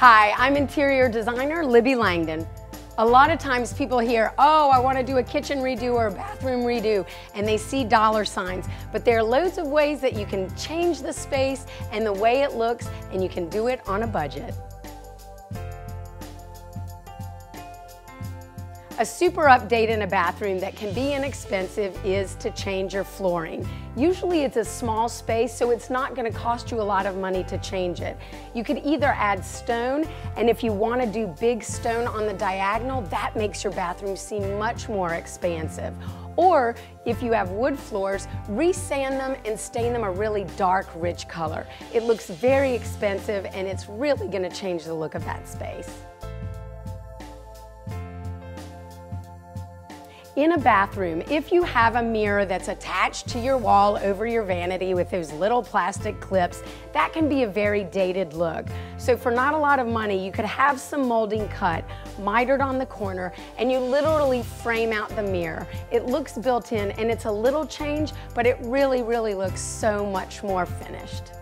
Hi, I'm interior designer Libby Langdon. A lot of times people hear, oh, I want to do a kitchen redo or a bathroom redo, and they see dollar signs. But there are loads of ways that you can change the space and the way it looks, and you can do it on a budget. A super update in a bathroom that can be inexpensive is to change your flooring. Usually it's a small space, so it's not gonna cost you a lot of money to change it. You could either add stone, and if you wanna do big stone on the diagonal, that makes your bathroom seem much more expansive. Or if you have wood floors, resand them and stain them a really dark, rich color. It looks very expensive and it's really gonna change the look of that space. In a bathroom, if you have a mirror that's attached to your wall over your vanity with those little plastic clips, that can be a very dated look. So for not a lot of money, you could have some molding cut, mitered on the corner, and you literally frame out the mirror. It looks built in and it's a little change, but it really, really looks so much more finished.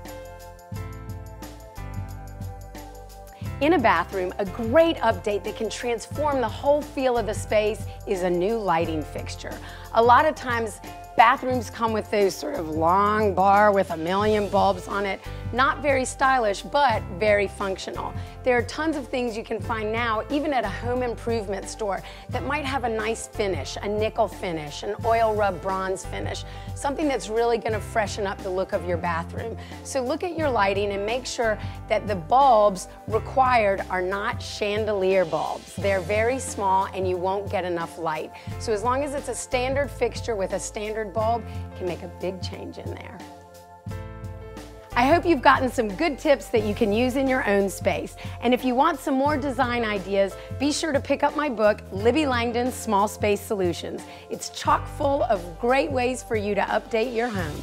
In a bathroom, a great update that can transform the whole feel of the space is a new lighting fixture. A lot of times Bathrooms come with those sort of long bar with a million bulbs on it. Not very stylish, but very functional. There are tons of things you can find now, even at a home improvement store, that might have a nice finish, a nickel finish, an oil rub bronze finish, something that's really gonna freshen up the look of your bathroom. So look at your lighting and make sure that the bulbs required are not chandelier bulbs. They're very small and you won't get enough light. So as long as it's a standard fixture with a bulb can make a big change in there. I hope you've gotten some good tips that you can use in your own space. And if you want some more design ideas, be sure to pick up my book, Libby Langdon's Small Space Solutions. It's chock full of great ways for you to update your home.